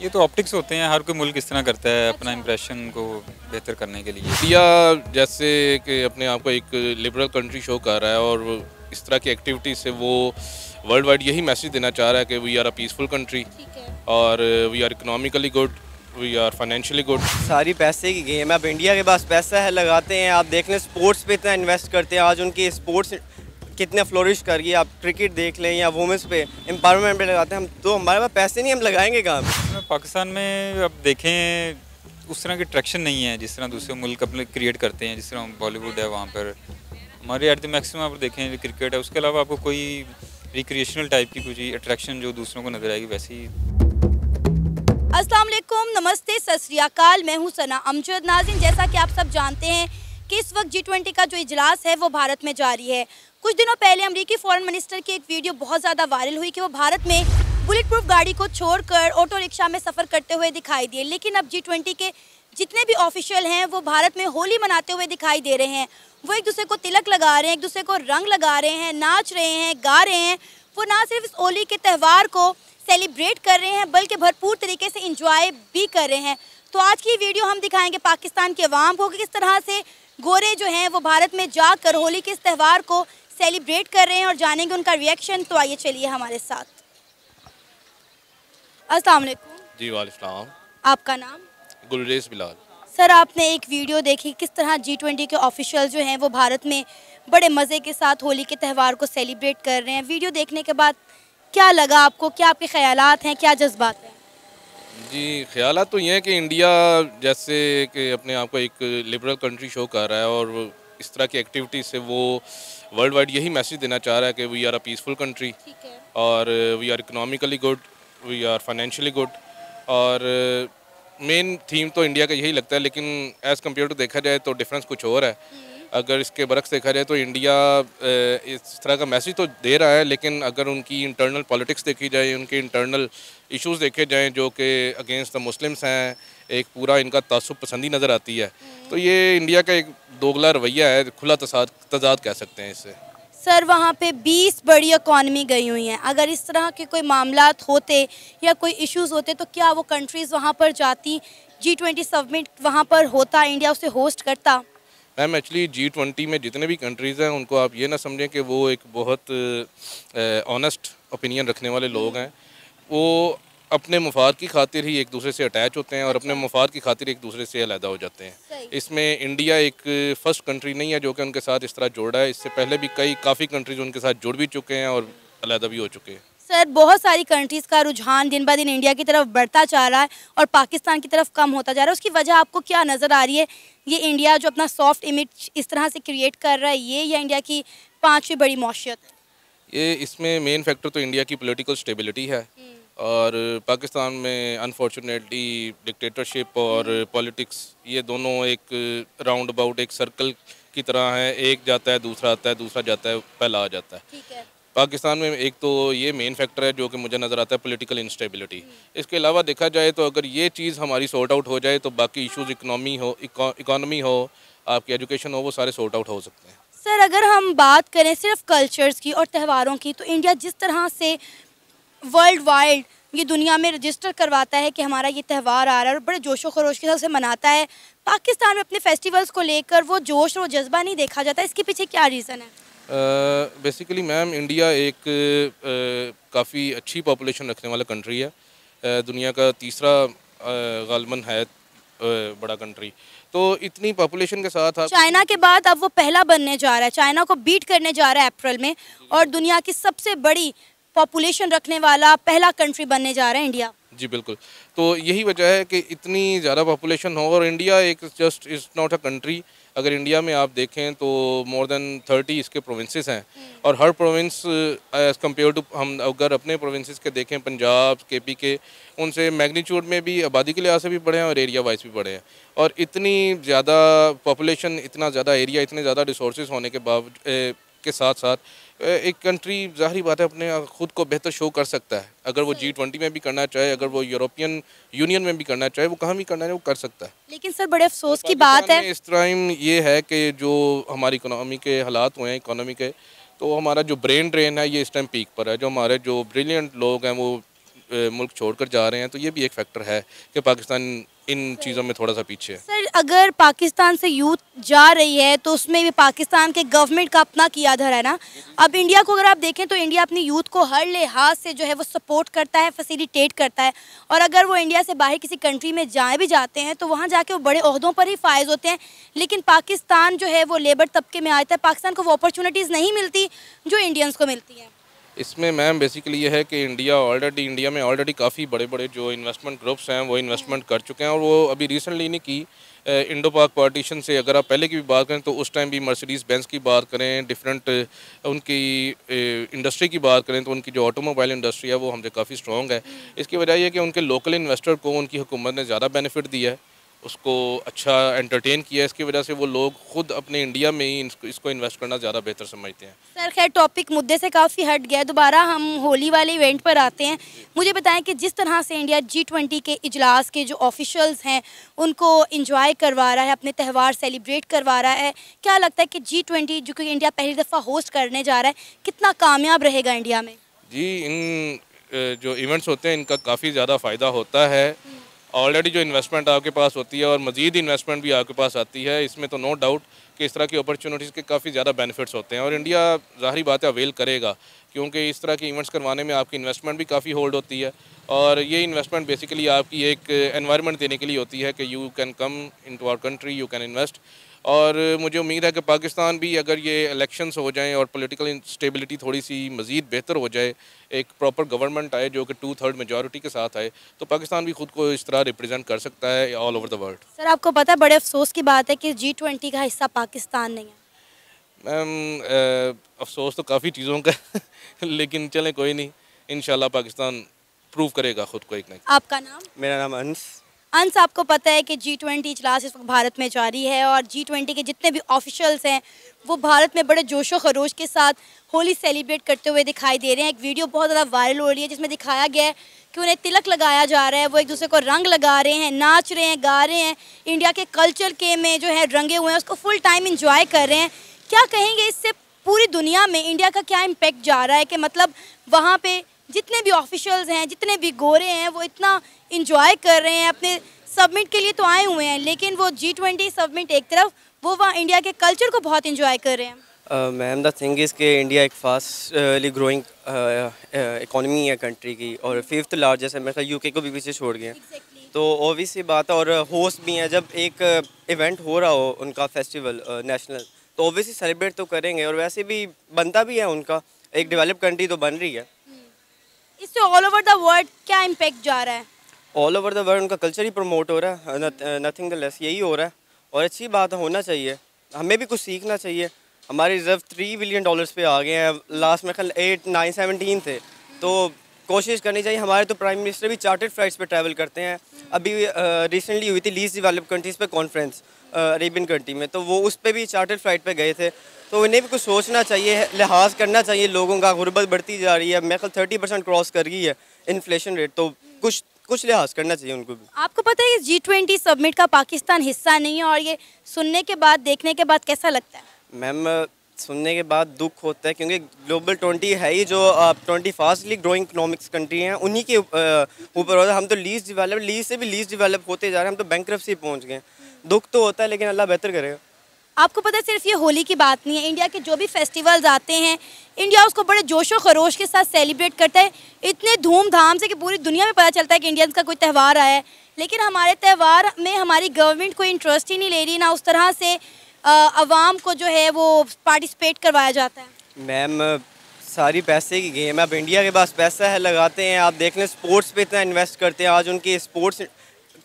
ये तो ऑप्टिक्स होते हैं हर कोई मुल्क इस तरह करता है अपना इम्प्रेशन को बेहतर करने के लिए। इंडिया जैसे कि अपने आप को एक लिबरल कंट्री शो कर रहा है और इस तरह की एक्टिविटी से वो वर्ल्ड वाइड यही मैसेज देना चाह रहा है कि we are a peaceful country और we are economically good we are financially good सारी पैसे की गेम है। अब इंडिया के पास पैसा है लगाते हैं। आप देख लें स्पोर्ट्स पे इतना इन्वेस्ट करते हैं। आज उनकी स्पोर्ट्स कितने फ्लोरिश कर गई आप क्रिकेट देख लें या वुमेंस पे एम्पावरमेंट पे लगाते हैं। हम तो हमारे पास पैसे नहीं हम लगाएँगे कहाँ पाकिस्तान में अब देखें, उस तरह की ट्रैक्शन नहीं है, जिस तरह दूसरे मुल्क अपने क्रिएट करते हैं, जिस तरह बॉलीवुड है वहाँ पर। हमारे एट द मैक्सिमम आप देखें क्रिकेट है, उसके अलावा आपको कोई रिक्रिएशनल टाइप की कुछ अट्रैक्शन जो दूसरों को नज़र आएगी, वैसी वालेकुम, नमस्ते, सत मैं हूँ सना अमजद नाजिन। जैसा कि आप सब जानते हैं कि इस वक्त जी ट्वेंटी का जो इजलास है, वो भारत में जारी है। कुछ दिनों पहले अमरीकी फॉरेन मिनिस्टर की एक वीडियो बहुत ज़्यादा वायरल हुई कि वो भारत में बुलेट प्रूफ गाड़ी को छोड़कर ऑटो रिक्शा में सफ़र करते हुए दिखाई दिए। लेकिन अब जी ट्वेंटी के जितने भी ऑफिशियल हैं, वो भारत में होली मनाते हुए दिखाई दे रहे हैं। वो एक दूसरे को तिलक लगा रहे हैं, एक दूसरे को रंग लगा रहे हैं, नाच रहे हैं, गा रहे हैं। वो ना सिर्फ़ इस होली के त्यौहार को सेलिब्रेट कर रहे हैं, बल्कि भरपूर तरीके से इंजॉय भी कर रहे हैं। तो आज की वीडियो हम दिखाएँगे पाकिस्तान के अवाम को कि किस तरह से गोरे जो हैं, वो भारत में जाकर होली के इस त्यौहार को सेलिब्रेट कर रहे हैं और जानेंगे उनका रिएक्शन तो आइए चलिए हमारे साथ। अस्सलाम वालेकुम। जी वालेकुम आपका नाम? गुलरेज बिलाल। सर आपने एक वीडियो देखी किस तरह जी ट्वेंटी के ऑफिशियल जो हैं वो भारत में बड़े मज़े के साथ होली के त्यौहार को सेलिब्रेट कर रहे हैं। वीडियो देखने के बाद क्या लगा आपको? क्या आपके ख्याल हैं? क्या जज्बात हैं? जी ख्याल तो ये हैं कि इंडिया जैसे कि अपने आप को एक लिबरल कंट्री शो कर रहा है और इस तरह की एक्टिविटी से वो वर्ल्ड वाइड यही मैसेज देना चाह रहा है कि we are a peaceful country और we are economically good we are financially good और मेन थीम तो इंडिया का यही लगता है लेकिन एज़ कंपेयर टू देखा जाए तो डिफरेंस कुछ और है। अगर इसके बरक्स देखा जाए तो इंडिया इस तरह का मैसेज तो दे रहा है लेकिन अगर उनकी इंटरनल पॉलिटिक्स देखी जाए उनके इंटरनल इश्यूज़ देखे जाएँ जो कि अगेंस्ट द मुस्लिम्स हैं एक पूरा इनका तासुब पसंदी नज़र आती है। तो ये इंडिया का एक दोगला रवैया है खुला तजाद कह सकते हैं इससे सर वहाँ पे 20 बड़ी इकॉनमी गई हुई हैं। अगर इस तरह के कोई मामला होते या कोई इश्यूज़ होते तो क्या वो कंट्रीज़ वहाँ पर जाती? जी ट्वेंटी सबमिट वहाँ पर होता इंडिया उसे होस्ट करता? मैम एक्चुअली जी ट्वेंटी में जितने भी कंट्रीज़ हैं उनको आप ये ना समझें कि वो एक बहुत ऑनेस्ट ओपिनियन रखने वाले लोग हैं। वो अपने मुफाद की खातिर ही एक दूसरे से अटैच होते हैं और अपने। मुफाद की खातिर एक दूसरे से अलहदा हो जाते हैं। इसमें इंडिया एक फ़र्स्ट कंट्री नहीं है जो कि उनके साथ इस तरह जुड़ रहा है। इससे पहले भी कई काफ़ी कंट्रीज़ उनके साथ जुड़ भी चुके हैं और अलहदा भी हो चुके हैं। सर बहुत सारी कंट्रीज़ का रुझान दिन ब दिन इंडिया की तरफ़ बढ़ता जा रहा है और पाकिस्तान की तरफ़ कम होता जा रहा है। उसकी वजह आपको क्या नज़र आ रही है? ये इंडिया जो अपना सॉफ्ट इमेज इस तरह से क्रिएट कर रहा है ये या इंडिया की पाँचवीं बड़ी मौशियत ये इसमें मेन फैक्टर तो इंडिया की पोलिटिकल स्टेबिलिटी है। हम्म। और पाकिस्तान में अनफॉर्चुनेटली डिक्टेटरशिप और पॉलिटिक्स ये दोनों एक राउंड अबाउट एक सर्कल की तरह है। एक जाता है दूसरा आता है दूसरा जाता है पहला आ जाता है, है। पाकिस्तान में एक तो ये मेन फैक्टर है जो कि मुझे नज़र आता है पॉलिटिकल इंस्टेबिलिटी इसके अलावा देखा जाए तो अगर ये चीज़ हमारी सॉर्ट आउट हो जाए तो बाकी इश्यूज़ इकनॉमी हो इकॉनमी हो आपकी एजुकेशन हो वो सारे सॉर्ट आउट हो सकते हैं। सर अगर हम बात करें सिर्फ़ कल्चर्स की और त्यौहारों की तो इंडिया जिस तरह से वर्ल्ड वाइड ये दुनिया में रजिस्टर करवाता है कि हमारा ये त्यौहार आ रहा है और बड़े जोशो खरोश के साथ से मनाता है। पाकिस्तान में अपने फेस्टिवल्स को लेकर वो जोश और जज्बा नहीं देखा जाता। इसके पीछे क्या रीज़न है? बेसिकली uh, मैम इंडिया एक uh, काफ़ी अच्छी पॉपुलेशन रखने वाला कंट्री है। uh, दुनिया का तीसरा uh, गालमन है बड़ा कंट्री तो इतनी पॉपुलेशन के साथ आप चाइना के बाद अब वो पहला बनने जा रहा है। चाइना को बीट करने जा रहा है अप्रैल में। और दुनिया की सबसे बड़ी पॉपुलेशन रखने वाला पहला कंट्री बनने जा रहा है इंडिया जी बिल्कुल। तो यही वजह है कि इतनी ज़्यादा पॉपुलेशन हो और इंडिया एक just is not a country अगर इंडिया में आप देखें तो मोर देन थर्टी इसके प्रोविंसेस हैं। और हर प्रोविंस एज़ कंपेयर टू हम अगर अपने प्रोविंसेस के देखें पंजाब के पी के उनसे मैग्नीट्यूड में भी आबादी के लिहाज से भी बढ़े हैं और एरिया वाइज भी बढ़े हैं। और इतनी ज़्यादा पॉपुलेशन इतना ज़्यादा एरिया इतने ज़्यादा रिसोर्स होने के बावजूद के साथ साथ एक कंट्री ज़ाहरी बात है अपने खुद को बेहतर शो कर सकता है। अगर वो जी। ट्वेंटी में भी करना चाहे अगर वो यूरोपियन यूनियन में भी करना चाहे वो कहाँ भी करना है वो कर सकता है। लेकिन सर बड़े अफसोस की बात है। इस टाइम ये है कि जो हमारी इकोनॉमी के हालात हुए हैं इकोनॉमी के तो हमारा जो ब्रेन ड्रेन है ये इस टाइम पीक पर है। जो हमारे जो ब्रिलियंट लोग हैं वो मुल्क छोड़कर जा रहे हैं तो ये भी एक फैक्टर है कि पाकिस्तान इन चीज़ों में थोड़ा सा पीछे है। सर अगर पाकिस्तान से यूथ जा रही है तो उसमें भी पाकिस्तान के गवर्नमेंट का अपना किया धर है ना? अब इंडिया को अगर आप देखें तो इंडिया अपनी यूथ को हर लिहाज से जो है वो सपोर्ट करता है फैसिलिटेट करता है। और अगर वो इंडिया से बाहर किसी कंट्री में जाए भी जाते हैं तो वहाँ जाके वो बड़े अहदों पर ही फायज होते हैं। लेकिन पाकिस्तान जो है वो लेबर तबके में आता है पाकिस्तान को वो अपॉर्चुनिटीज़ नहीं मिलती जो इंडियंस को मिलती हैं। इसमें मैम बेसिकली ये है कि इंडिया ऑलरेडी इंडिया में ऑलरेडी काफ़ी बड़े बड़े जो इन्वेस्टमेंट ग्रुप्स हैं वो इन्वेस्टमेंट कर चुके हैं और वो अभी रिसेंटली नहीं की इंडो पाक पार्टीशन से। अगर आप पहले की भी बात करें तो उस टाइम भी मर्सिडीज़ बेंस की बात करें डिफरेंट उनकी इंडस्ट्री की बात करें तो उनकी जो ऑटोमोबाइल इंडस्ट्री है वो हमसे काफ़ी स्ट्रॉन्ग है। इसकी वजह यह कि उनके लोकल इन्वेस्टर को उनकी हुकूमत ने ज़्यादा बेनिफिट दिया है। उसको अच्छा एंटरटेन किया इसकी वजह से वो लोग खुद अपने इंडिया में ही इसको इसको इन्वेस्ट करना ज़्यादा बेहतर समझते हैं। सर खैर टॉपिक मुद्दे से काफ़ी हट गया दोबारा हम होली वाले इवेंट पर आते हैं। मुझे बताएँ कि जिस तरह से इंडिया जी ट्वेंटी के इजलास के जो ऑफिशल्स हैं उनको इंजॉय करवा रहा है अपने त्यौहार सेलिब्रेट करवा रहा है क्या लगता है कि जी ट्वेंटी जो कि इंडिया पहली दफ़ा होस्ट करने जा रहा है कितना कामयाब रहेगा इंडिया में? जी इन जो इवेंट्स होते हैं इनका काफ़ी ज़्यादा फ़ायदा होता है। ऑलरेडी जो इन्वेस्टमेंट आपके पास होती है और मज़ीद इन्वेस्टमेंट भी आपके पास आती है, इसमें तो नो डाउट कि इस तरह की अपॉर्चुनिटीज़ के काफ़ी ज़्यादा बेनिफिट्स होते हैं और इंडिया ज़ाहरी बात है अवेल करेगा, क्योंकि इस तरह के इवेंट्स करवाने में आपकी इन्वेस्टमेंट भी काफ़ी होल्ड होती है और ये इन्वेस्टमेंट बेसिकली आपकी एक एनवायरनमेंट देने के लिए होती है कि you can come into our country you can invest और मुझे उम्मीद है कि पाकिस्तान भी अगर ये इलेक्शंस हो जाएँ और पॉलिटिकल स्टेबिलिटी थोड़ी सी मज़ीद बेहतर हो जाए एक प्रॉपर गवर्नमेंट आए जो कि टू थर्ड मेजोरिटी के साथ आए तो पाकिस्तान भी खुद को इस तरह रिप्रेजेंट कर सकता है all over the world sir आपको पता है बड़े अफसोस की बात है कि जी ट्वेंटी का हिस्सा पाकिस्तान नहीं है। मैम अफसोस तो काफ़ी चीज़ों का लेकिन चलें कोई नहीं। इन पाकिस्तान प्रूव करेगा खुद को एक नहीं आपका नाम? मेरा नाम अंश। अंश, आपको पता है कि जी ट्वेंटी इजलास इस वक्त भारत में जारी है और जी ट्वेंटी के जितने भी ऑफिशियल्स हैं, वो भारत में बड़े जोशो खरोश के साथ होली सेलिब्रेट करते हुए दिखाई दे रहे हैं। एक वीडियो बहुत ज़्यादा वायरल हो रही है जिसमें दिखाया गया है कि उन्हें तिलक लगाया जा रहा है, वो एक दूसरे को रंग लगा रहे हैं, नाच रहे हैं, गा रहे हैं। इंडिया के कल्चर के में जो है रंगे हुए हैं, उसको फुल टाइम इंजॉय कर रहे हैं। क्या कहेंगे इससे पूरी दुनिया में इंडिया का क्या इम्पेक्ट जा रहा है कि मतलब वहाँ पर जितने भी ऑफिशल्स हैं जितने भी गोरे हैं वो इतना इंजॉय कर रहे हैं अपने सबमिट के लिए तो आए हुए हैं लेकिन वो जी ट्वेंटी सबमिट एक तरफ़ वो वहाँ इंडिया के कल्चर को बहुत इंजॉय कर रहे हैं मैम द थिंग इज़ के इंडिया एक फास्टली ग्रोइंग इकोनॉमी है कंट्री की और फिफ्थ लार्जेस्ट है मेरे यूके को भी पीछे छोड़ गए exactly. तो ऑब्वियसली बात है और होस्ट भी हैं जब एक इवेंट हो रहा हो उनका फेस्टिवल नेशनल तो ऑब्वियसली सेलिब्रेट तो करेंगे और वैसे भी बनता भी है उनका एक डेवलप कंट्री तो बन रही है। इससे ऑल ओवर द वर्ल्ड क्या इम्पेक्ट जा रहा है? ऑल ओवर द वर्ल्ड उनका कल्चर ही प्रमोट हो रहा है नथिंग द लेस यही हो रहा है। और अच्छी बात होना चाहिए, हमें भी कुछ सीखना चाहिए। हमारे रिज़र्व थ्री बिलियन डॉलर्स पे आ गए हैं। लास्ट में कल एट नाइन सेवनटीन थे तो कोशिश करनी चाहिए। हमारे तो प्राइम मिनिस्टर भी चार्टर्ड फ्लाइट्स पे ट्रैवल करते हैं। अभी रिसेंटली हुई थी लीज डिवेलप कंट्रीज़ पे कॉन्फ्रेंस अरेबियन कंट्री में। तो वो उस पर भी चार्टर्ड फ़्लाइट पे गए थे। तो इन्हें भी कुछ सोचना चाहिए लिहाज करना चाहिए लोगों का। गुर्बत बढ़ती जा रही है। मेरे ख्याल थर्टी परसेंट क्रॉस कर गई है इन्फ्लेशन रेट तो कुछ कुछ लिहाज करना चाहिए उनको भी। आपको पता है जी ट्वेंटी सबमिट का पाकिस्तान हिस्सा नहीं है और ये सुनने के बाद देखने के बाद कैसा लगता है? मैम सुनने के बाद दुख होता है, क्योंकि ग्लोबल ट्वेंटी है ही जो twenty fastly growing economics country हैं, उन्हीं के ऊपर होता है। हम तो लीज डिवेलप लीज से भी लीज डिवेलप होते जा रहे हैं, हम तो बैंक पहुँच गए दुख तो होता है, लेकिन अल्लाह बेहतर करेगा आपको पता है, सिर्फ़ ये होली की बात नहीं है, इंडिया के जो भी फेस्टिवल्स आते हैं, इंडिया उसको बड़े जोशो खरोश के साथ सेलिब्रेट करता है। इतने धूमधाम से कि पूरी दुनिया में पता चलता है कि इंडियंस का कोई त्यौहार आया है। लेकिन हमारे त्यौहार में हमारी गवर्नमेंट कोई इंटरेस्ट ही नहीं ले रही ना उस तरह से। आवाम को जो है वो पार्टिसिपेट करवाया जाता है। मैम सारी पैसे की गेम है। अब इंडिया के पास पैसा है लगाते हैं। आप देख लें स्पोर्ट्स पे इतना इन्वेस्ट करते हैं। आज उनकी स्पोर्ट्स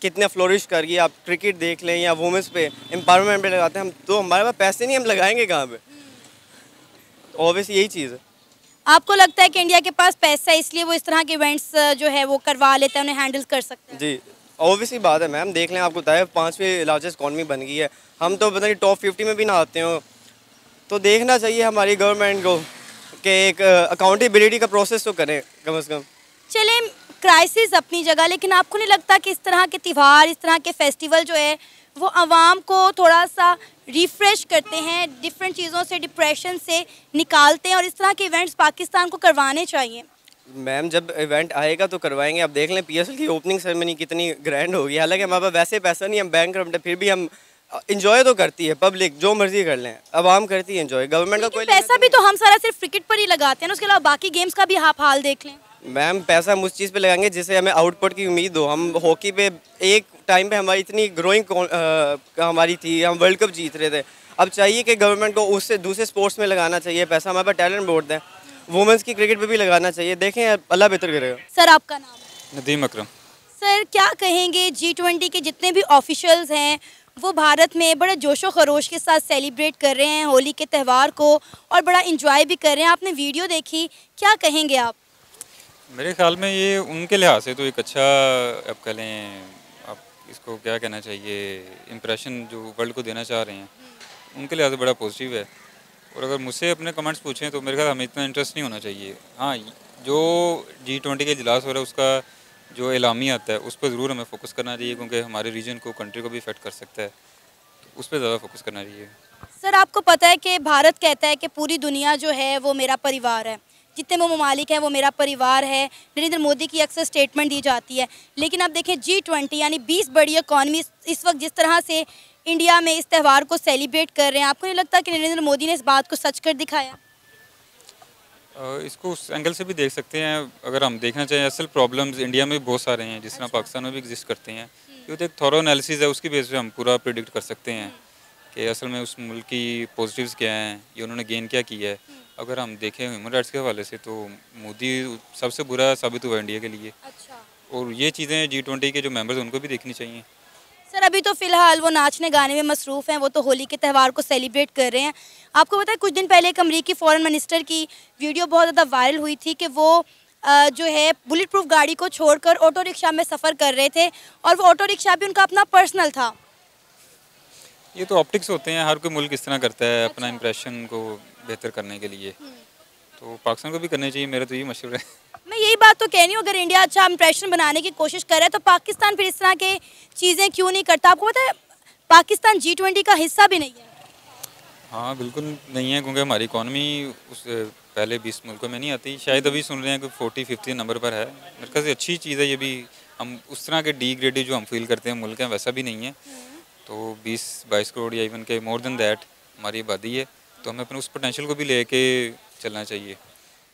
कितने फ्लोरिश कर गई आप क्रिकेट देख लें या वुमेंस पे एम्पावरमेंट पे लगाते हैं। हम तो हमारे पास पैसे नहीं हम लगाएँगे कहाँ पे? ऑब्वियस यही चीज़ है। आपको लगता है कि इंडिया के पास पैसा है इसलिए वो इस तरह के इवेंट्स जो है वो करवा लेते हैं उन्हें हैंडल कर सकते हैं? जी। ऑब्वियसली बात है मैम देख लें, आपको बताया पाँचवीं लार्जेस्ट इकॉनमी बन गई है। हम तो पता नहीं टॉप फिफ्टी में भी ना आते हो। तो देखना चाहिए हमारी गवर्नमेंट को कि एक अकाउंटेबिलिटी का प्रोसेस तो करें, कम अज़ कम। चले क्राइसिस अपनी जगह, लेकिन आपको नहीं लगता कि इस तरह के त्यौहार, इस तरह के फेस्टिवल जो है, वो आवाम को थोड़ा सा रिफ़्रेश करते हैं डिफरेंट चीज़ों से डिप्रेशन से निकालते हैं, और इस तरह के इवेंट्स पाकिस्तान को करवाने चाहिए। मैम जब इवेंट आएगा तो करवाएँगे। आप देख लें पीएसएल की ओपनिंग सेरेमनी कितनी ग्रैंड होगी। हालाँकि हमारे पास वैसे पैसा नहीं हम बैंक है फिर भी हम इंजॉय तो करती है पब्लिक जो मर्ज़ी कर लें। आवाम करती है इंजॉय गवर्नमेंट का कोई पैसा भी तो हम सारा सिर्फ़ क्रिकेट पर ही लगाते हैं उसके अलावा बाकी गेम्स का भी आप हाल देख लें। मैम पैसा हम उस चीज़ पे लगाएँगे जिससे हमें आउटपुट की उम्मीद हो। हम हॉकी पे एक टाइम पे हमारी इतनी ग्रोइंग हमारी थी हम वर्ल्ड कप जीत रहे थे। अब चाहिए कि गवर्नमेंट को उससे दूसरे स्पोर्ट्स में लगाना चाहिए। पैसा हमारे पास टैलेंट बोर्ड दें वुमेंस की क्रिकेट पे भी लगाना चाहिए। देखें अल्लाह बेहतर करेगा सर आपका नाम? नदीम अकरम। सर क्या कहेंगे जी ट्वेंटी के जितने भी ऑफिशियल्स हैं वो भारत में बड़े जोशो खरोश के साथ सेलिब्रेट कर रहे हैं होली के त्यौहार को और बड़ा इंजॉय भी कर रहे हैं। आपने वीडियो देखी क्या कहेंगे आप? मेरे ख्याल में ये उनके लिहाज से तो एक अच्छा अब कह लें आप इसको क्या कहना चाहिए इम्प्रेशन जो वर्ल्ड को देना चाह रहे हैं उनके लिहाज से बड़ा पॉजिटिव है। और अगर मुझसे अपने कमेंट्स पूछें तो मेरे ख्याल हमें इतना इंटरेस्ट नहीं होना चाहिए। हाँ जो जी ट्वेंटी के इजलास हो रहा है, उसका जो इलामी आता है, उस पर ज़रूर हमें फोकस करना चाहिए, क्योंकि हमारे रीजन को कंट्री को भी इफ़ेक्ट कर सकता है। तो उस पर ज़्यादा फोकस करना चाहिए। सर आपको पता है कि भारत कहता है कि पूरी दुनिया जो है, वो मेरा परिवार है। जितने वो ममालिक हैं, वो मेरा परिवार है। नरेंद्र मोदी की अक्सर स्टेटमेंट दी जाती है। लेकिन आप देखें जी ट्वेंटी यानी बीस बड़ी इकॉनमी इस वक्त जिस तरह से इंडिया में इस त्यौहार को सेलिब्रेट कर रहे हैं। आपको नहीं लगता कि नरेंद्र मोदी ने इस बात को सच कर दिखाया? इसको उस एंगल से भी देख सकते हैं। अगर हम देखना चाहें असल प्रॉब्लम्स इंडिया में बहुत सारे हैं जिस तरह अच्छा। पाकिस्तान में भी एग्जिस्ट करते हैं। ये तो एक थॉरो एनालिसिस है उसकी बेस पे हम पूरा प्रिडिक्ट कर सकते हैं कि असल में उस मुल्क की पॉजिटिव्स क्या हैं ये उन्होंने गेन क्या किया है। अगर हम देखें ह्यूमन राइट्स के हवाले से तो मोदी सबसे बुरा साबित हुआ इंडिया के लिए। अच्छा। और ये चीज़ें जी ट्वेंटी के जो मेंबर्स उनको भी देखनी चाहिए। सर अभी तो फ़िलहाल वो नाचने गाने में मसरूफ़ हैं वो तो होली के त्यौहार को सेलिब्रेट कर रहे हैं। आपको पता है कुछ दिन पहले एक अमरीकी फ़ॉरन मिनिस्टर की वीडियो बहुत ज़्यादा वायरल हुई थी कि वो जो है बुलेट प्रूफ गाड़ी को छोड़कर ऑटो रिक्शा में सफ़र कर रहे थे और वो ऑटो रिक्शा भी उनका अपना पर्सनल था। ये तो ऑप्टिक्स होते हैं हर कोई मुल्क इस तरह करता है अपना इम्प्रेशन को बेहतर करने के लिए। हम्म। तो पाकिस्तान को भी करना चाहिए मेरा तो ये मशहूर है। मैं यही बात तो कह रही हूँ, अगर इंडिया अच्छा इंप्रेशन बनाने की कोशिश करे तो पाकिस्तान फिर इस तरह के चीज़ें क्यों नहीं करता? आपको पता है, पाकिस्तान जी ट्वेंटी का हिस्सा भी नहीं है। हाँ बिल्कुल नहीं है, क्योंकि हमारी इकॉनमी उस पहले बीस मुल्कों में नहीं आती। शायद अभी सुन रहे हैं कि फोर्टी फिफ्टी नंबर पर है। मेरे ख्याल से अच्छी चीज़ है ये भी। हम उस तरह के डी ग्रेडेड जो हम फील करते हैं मुल्क हैं वैसा भी नहीं है। तो बीस, बाईस करोड़ या इवन के मोर देन दैट हमारी आबादी है। तो हमें अपने उस पोटेंशियल को भी लेके चलना चाहिए।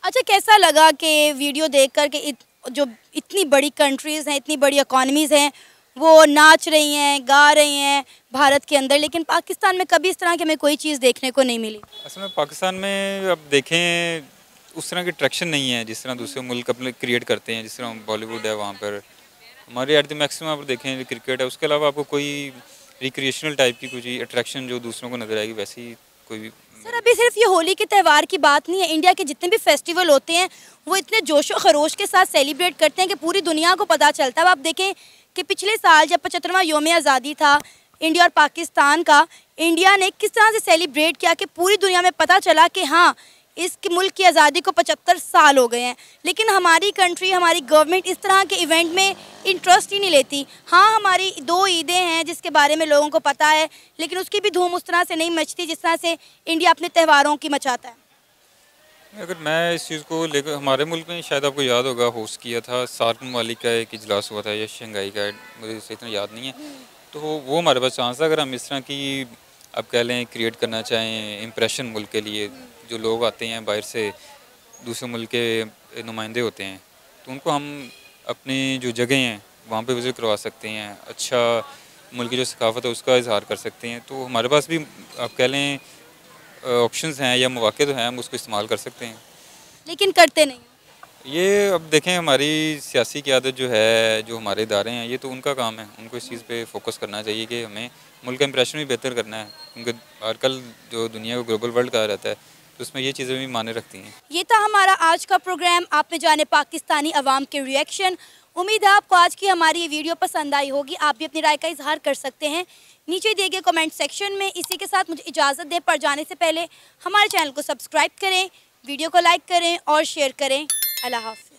अच्छा कैसा लगा कि वीडियो देख कर के इत, जो इतनी बड़ी कंट्रीज़ हैं इतनी बड़ी इकॉनमीज़ हैं वो नाच रही हैं गा रही हैं भारत के अंदर लेकिन पाकिस्तान में कभी इस तरह की हमें कोई चीज़ देखने को नहीं मिली? असल में पाकिस्तान में अब देखें उस तरह की ट्रैक्शन नहीं है जिस तरह दूसरे मुल्क अपने क्रिएट करते हैं जिस तरह बॉलीवुड है वहाँ पर। हमारे एट द मैक्सिमम आप देखें क्रिकेट है उसके अलावा आपको कोई रिक्रिएशनल टाइप की कुछ अट्रैक्शन जो दूसरों को नज़र आएगी वैसी कोई सर, अभी सिर्फ़ ये होली के त्यौहार की बात नहीं है। इंडिया के जितने भी फेस्टिवल होते हैं, वो इतने जोशो खरोश के साथ सेलिब्रेट करते हैं कि पूरी दुनिया को पता चलता है। आप देखें कि पिछले साल जब पचहत्तरवा योम आज़ादी था, इंडिया और पाकिस्तान का, इंडिया ने किस तरह से सेलिब्रेट किया कि पूरी दुनिया में पता चला कि हाँ इस मुल्क की आज़ादी को पचहत्तर साल हो गए हैं। लेकिन हमारी कंट्री हमारी गवर्नमेंट इस तरह के इवेंट में इंटरेस्ट ही नहीं लेती। हाँ हमारी दो ईदें हैं जिसके बारे में लोगों को पता है, लेकिन उसकी भी धूम उस तरह से नहीं मचती जिस तरह से इंडिया अपने त्यौहारों की मचाता है। अगर मैं इस चीज़ को लेकर हमारे मुल्क में शायद आपको याद होगा होस्ट किया था सार्क ममालिक का एक इजलास हुआ था या शंघाई का, मुझे इसे इतना याद नहीं है। तो वो हमारे पास चांस है अगर हम इस तरह की अब कह लें क्रिएट करना चाहें इम्प्रेशन मुल्क के लिए जो लोग आते हैं बाहर से दूसरे मुल्क के नुमाइंदे होते हैं तो उनको हम अपनी जो जगह हैं वहाँ पे विज़िट करवा सकते हैं अच्छा मुल्क की जो सकाफत है उसका इजहार कर सकते हैं तो हमारे पास भी आप कह लें ऑप्शंस हैं या मौके तो हैं हम उसको इस्तेमाल कर सकते हैं। लेकिन करते नहीं ये अब देखें हमारी सियासी क्यादत जो है जो हमारे इदारे हैं ये तो उनका काम है उनको इस चीज़ पे फोकस करना चाहिए कि हमें मुल्क का इंप्रेशन भी बेहतर करना है क्योंकि आजकल जो दुनिया को ग्लोबल वर्ल्ड कहा रहता है तो उसमें ये चीज़ें भी माने रखती हैं। ये था हमारा आज का प्रोग्राम। आपने जाने पाकिस्तानी अवाम के रिएक्शन उम्मीद है आपको आज की हमारी ये वीडियो पसंद आई होगी। आप भी अपनी राय का इजहार कर सकते हैं। नीचे दिए गए कमेंट सेक्शन में। इसी के साथ मुझे इजाज़त दें। पर जाने से पहले हमारे चैनल को सब्सक्राइब करें, वीडियो को लाइक करें और शेयर करें। अल्लाह हाफ़